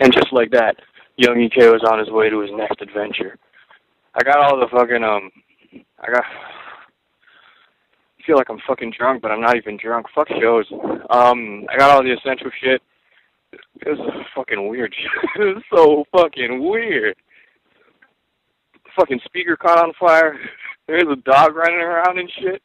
And just like that, young EK was on his way to his next adventure. I got all the fucking um, I got. I feel like I'm fucking drunk, but I'm not even drunk. Fuck shows. Um, I got all the essential shit. It was fucking weird. it was so fucking weird. Fucking speaker caught on fire. There's a dog running around and shit.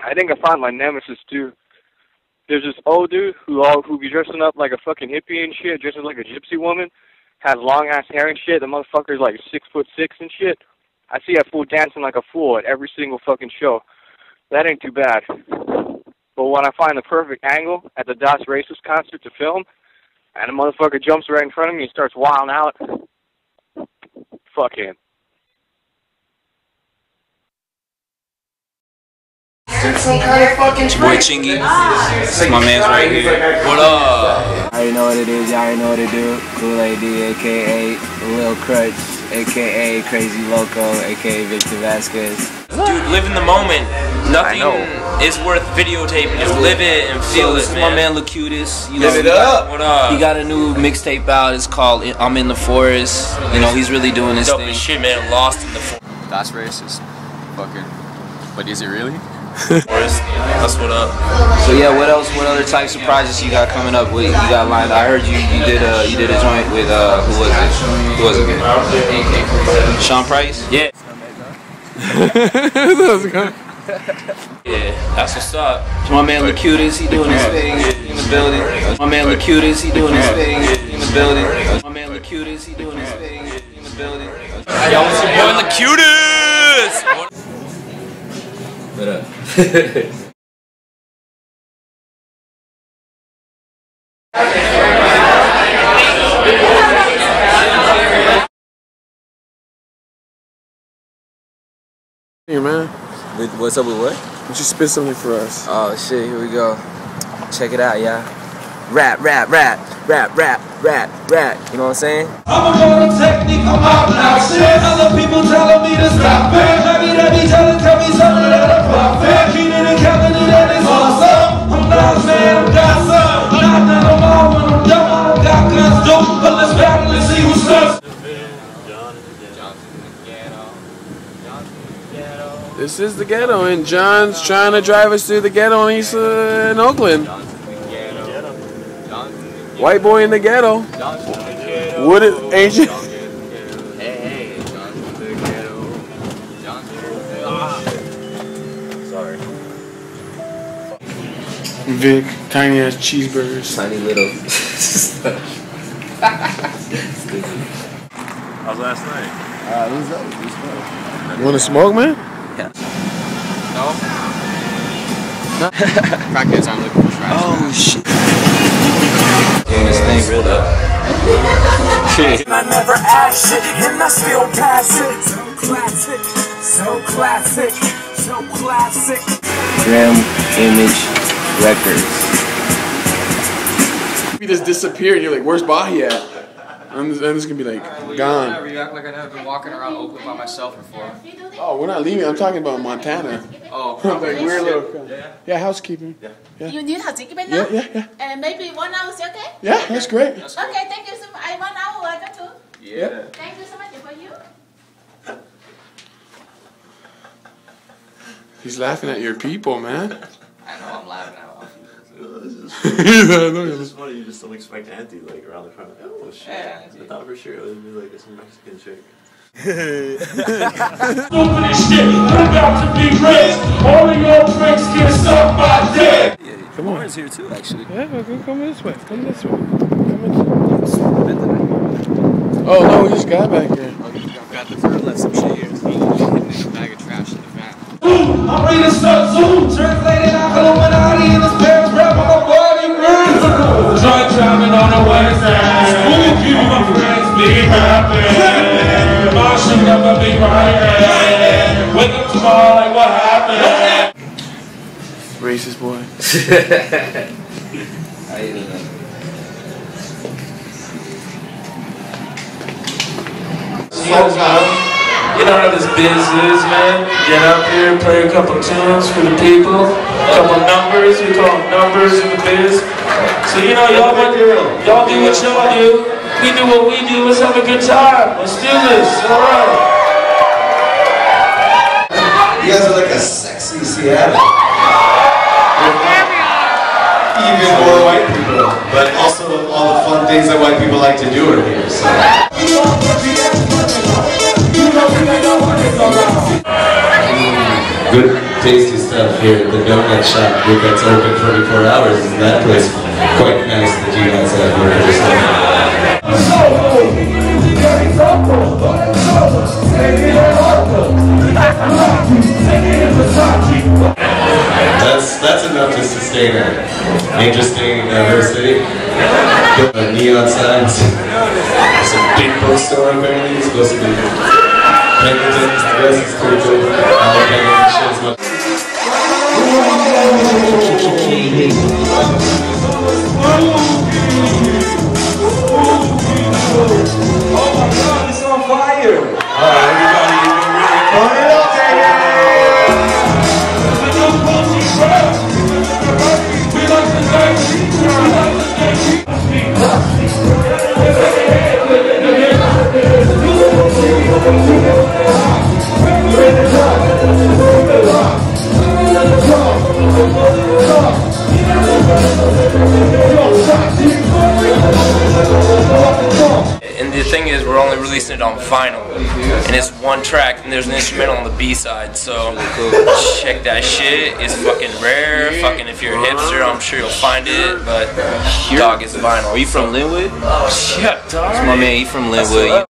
I think I found my nemesis too. There's this old dude who all who be dressing up like a fucking hippie and shit, dressing like a gypsy woman, has long ass hair and shit. The motherfucker's like six foot six and shit. I see that fool dancing like a fool at every single fucking show. That ain't too bad. But when I find the perfect angle at the Das Racist concert to film, and the motherfucker jumps right in front of me and starts wilding out, fuck him. It's your boy Chingy. This is my man's right here. What up? I already know what it is, y'all already know what to do. Kool AD, aka Lil Crutch, aka Crazy Loco, aka Victor Vazquez. Dude, live in the moment. Nothing is worth videotaping. Just live it and feel So it, this is man. my man Lakutis. You Live know, it up. got- What up? He got a new mixtape out. It's called I'm in the Forest. You know, he's really doing his Dope thing. shit, man. Lost in the forest. That's racist. Fucking. But is it really? Forest. That's what up. So yeah, what else? What other types of projects you got coming up? With you got lined? I heard you you did a you did a joint with uh who was it? Who was it? Again? Sean Price. Yeah. Yeah, that's what's up. My man Lakutis, he doing his thing in the building. My man Lakutis, he doing his thing in the building. My man Lakutis, he doing his thing in the building. Yo, it's your boy the cutest. What up? Here, man. With, what's up with what? Would you spit something for us? Oh shit, here we go. Check it out, yeah. Rap, rap, rap, rap, rap, rap, rap. You know what I'm saying? I'm a modern technique, I'm out now shit. Other people telling me to stop it. Maybe they be telling, tell me something that I'm profit. Keenan and Kevin and that is awesome. I'm not man, I'm gossip. Not that I'm all when I'm done, I don't got guns, dope. But let's battle and see who's first. This is the ghetto, and John's trying to drive us through the ghetto in East uh, in Oakland. White boy in the ghetto. What it ain't you? Vic, tiny ass cheeseburgers. Tiny little. How's last night? Uh, it was up. It was fun. You want to smoke, man? No. Crackheads aren't looking for trash. Oh shit. Doing this real up. I never ask shit, and I still pass it. So classic, so classic, so classic. Grimm Image Records. You just disappear, and you're like, "Where's Bahi at?" And this, and this gonna be like gone. You act like I've never been walking around Oakland by myself before. Oh, we're not leaving. I'm talking about Montana. Oh, oh like we're a little. Yeah, housekeeping. Yeah. yeah. You need housekeeping Yeah, now? yeah, yeah. And maybe one hour is okay? Yeah, that's great. Okay, thank you so much. I one hour I got to. Yeah. Thank you so much for you. He's laughing at your people, man. He's like, "No, It's just funny, you just don't expect Auntie like around the corner. Oh shit. Yeah, I thought for sure it would be like some Mexican chick. Stupid as shit, I'm about to be rich. All of your pricks get sucked by dick. Come on. here too, actually. Yeah, come, come this way. Come this way. Come this way. Oh no, we just got back here. Oh, I got the third left some shit here. Hidden in a bag of trash in the van. I'm reading stuff Zoom, translated out Illuminati in his parents' driving on a Wednesday. Spooky, my friends be happy. I should never be right. Wake up tomorrow like what happened? Racist boy. I didn't know. You know how this biz is, man. Get up here, play a couple tunes for the people. A couple numbers, we call them numbers in the biz. So you know, y'all, y'all do what y'all do. We do what we do. Let's have a good time. Let's do this. All right. You guys are like a sexy Seattle. Even more white people, but also all the fun things that white people like to do are here. So. Good, tasty stuff here at the donut shop that's open 24 hours. Isn't that place quite nice that you guys have That's that's enough to sustain an interesting, diverse city. Uh, neon signs. There's a big bookstore apparently. It's supposed to be Pendleton's. I guess it's pretty cool. As much. Oh my God, it's on fire! All right, everybody, releasing it on vinyl, and it's one track, and there's an instrumental on the B side. So check that shit. It's fucking rare. Fucking if you're a hipster, I'm sure you'll find it. But your dog is vinyl. Are you from Linwood? Yeah, dog. My man. You from Linwood?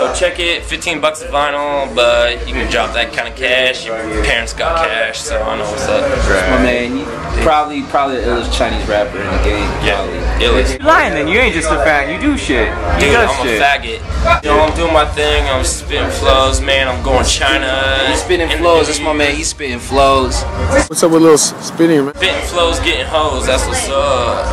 So check it, 15 bucks of vinyl, but you can drop that kind of cash. Your parents got cash, so I know what's up. That's my man. You probably probably the illest Chinese rapper in the game. Yeah, illest. You lying then? You ain't just a fan. You do shit. You Dude, does I'm shit. a faggot. You know, I'm doing my thing. I'm spitting flows, man. I'm going China. He's spitting flows. That's my man. He's spitting flows. What's up with little s- spinning, man? Spitting flows, getting hoes. That's what's up.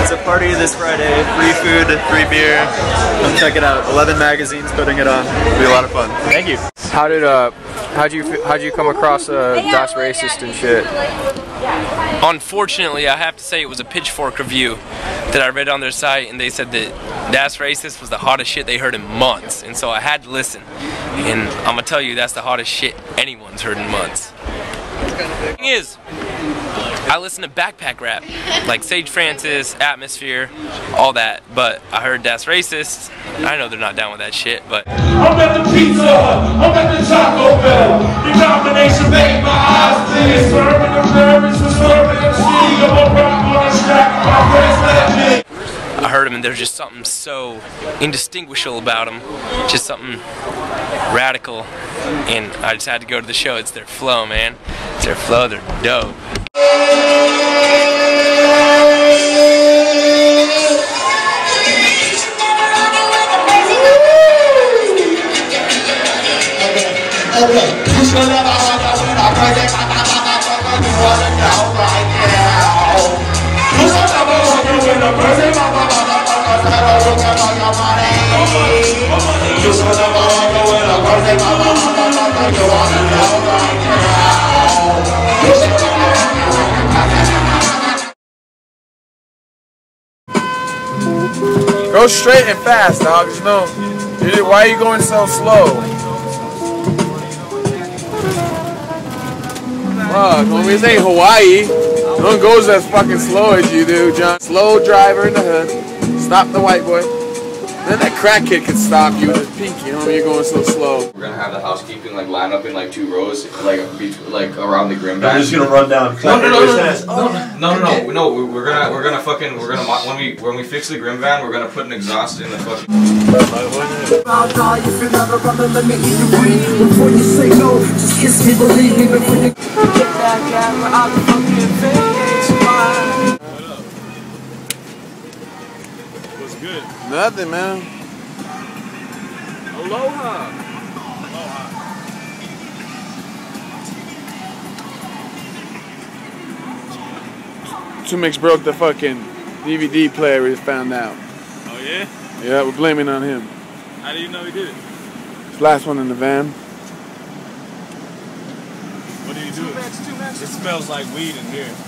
It's a party this Friday. Free food, free beer. Come check it out. 11 magazines putting it on. It'll be a lot of fun. Thank you. How did uh, how'd you how'd you come across uh, Das Racist and shit? Unfortunately, I have to say it was a pitchfork review that I read on their site, and they said that That's Racist was the hottest shit they heard in months, and so I had to listen. And I'm gonna tell you, that's the hottest shit anyone's heard in months. Thing is, I listen to backpack rap, like Sage Francis, Atmosphere, all that. But I heard That's Racist. I know they're not down with that shit, but I'm at the Pizza I'm at the Taco Bell. The combination made my eyes bleed. Serving the nervous for serving MC. I'm a rock on a strap. My friends let me. I heard them and there's just something so indistinguishable about them, just something radical. And I just had to go to the show. It's their flow, man. It's their flow. They're dope. Go straight and fast, dog. You- Why are you going so slow? Fuck, homie, this ain't Hawaii. No one goes as fucking slow as you do, John. Slow driver in the hood. Stop the white boy. Then that crack kid can stop you with his pink, you know, you're going so slow. We're gonna have the housekeeping like line up in like two rows, like be, like around the grim. I'm just gonna run down. No, no, no, no, no, no, no, no. We're gonna we're gonna fucking we're gonna when we when we fix the grim van, we're gonna put an exhaust in the fucking. Before you say no, just out the fucking good? Nothing, man. Aloha. Aloha. Tumix broke the fucking DVD player we found out. Oh, yeah? Yeah, we're blaming on him. How do you know he did it? It's last one in the van. What do you do? Two two. It smells like weed in here.